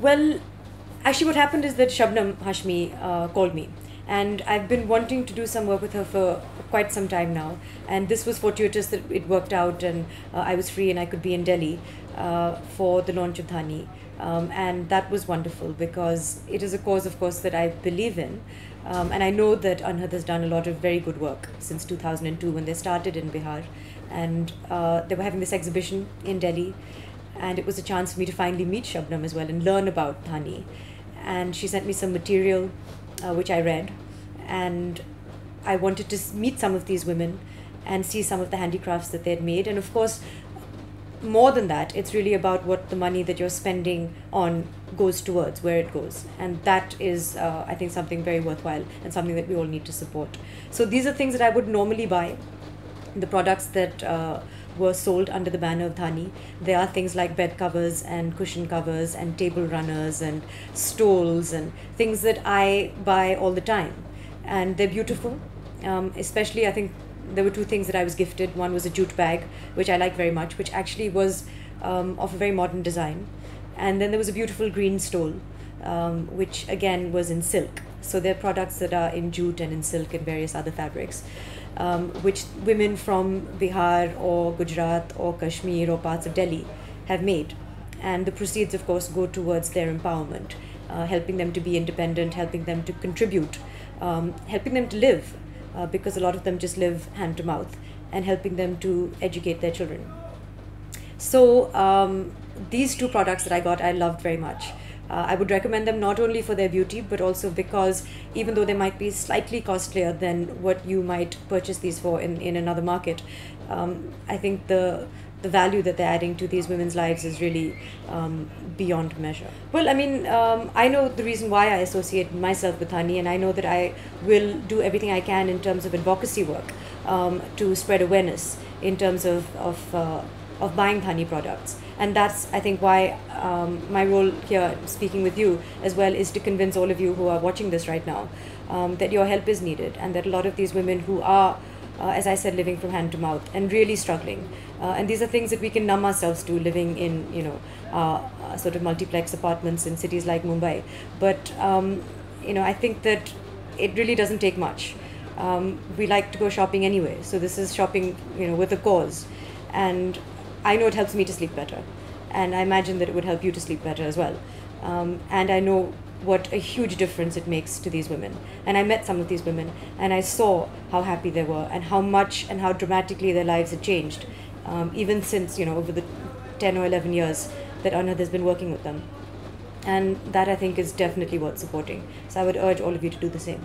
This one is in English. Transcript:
Well, actually, what happened is that Shabnam Hashmi uh, called me, and I've been wanting to do some work with her for quite some time now. And this was fortuitous that it worked out, and uh, I was free and I could be in Delhi uh, for the launch of Dhaani. Um, and that was wonderful because it is a cause, of course, that I believe in. Um, and I know that Anhad has done a lot of very good work since 2002 when they started in Bihar. And uh, they were having this exhibition in Delhi and it was a chance for me to finally meet Shabnam as well and learn about Dhaani. And she sent me some material, uh, which I read, and I wanted to meet some of these women and see some of the handicrafts that they had made. And of course, more than that, it's really about what the money that you're spending on goes towards, where it goes. And that is, uh, I think, something very worthwhile and something that we all need to support. So these are things that I would normally buy. The products that uh, were sold under the banner of Dhaani. There are things like bed covers and cushion covers and table runners and stoles and things that I buy all the time. And they're beautiful. Um, especially, I think there were two things that I was gifted. One was a jute bag, which I like very much, which actually was um, of a very modern design. And then there was a beautiful green stole, um, which again was in silk. So they're products that are in jute and in silk and various other fabrics um, which women from Bihar or Gujarat or Kashmir or parts of Delhi have made. And the proceeds, of course, go towards their empowerment, uh, helping them to be independent, helping them to contribute, um, helping them to live, uh, because a lot of them just live hand to mouth, and helping them to educate their children. So, um, these two products that I got, I loved very much. Uh, I would recommend them not only for their beauty, but also because even though they might be slightly costlier than what you might purchase these for in, in another market, um, I think the the value that they're adding to these women's lives is really um, beyond measure. Well, I mean, um, I know the reason why I associate myself with Dhaani, and I know that I will do everything I can in terms of advocacy work um, to spread awareness in terms of, of uh, of buying Dhaani products. And that's, I think, why um, my role here, speaking with you as well, is to convince all of you who are watching this right now um, that your help is needed and that a lot of these women who are, uh, as I said, living from hand to mouth and really struggling. Uh, and these are things that we can numb ourselves to living in, you know, uh, uh sort of multiplex apartments in cities like Mumbai. But, um, you know, I think that it really doesn't take much. Um, we like to go shopping anyway. So this is shopping, you know, with a cause. And I know it helps me to sleep better. And I imagine that it would help you to sleep better as well. Um, and I know what a huge difference it makes to these women. And I met some of these women and I saw how happy they were and how much and how dramatically their lives had changed, um, even since, you know, over the 10 or 11 years that Anhad has been working with them. And that I think is definitely worth supporting. So I would urge all of you to do the same.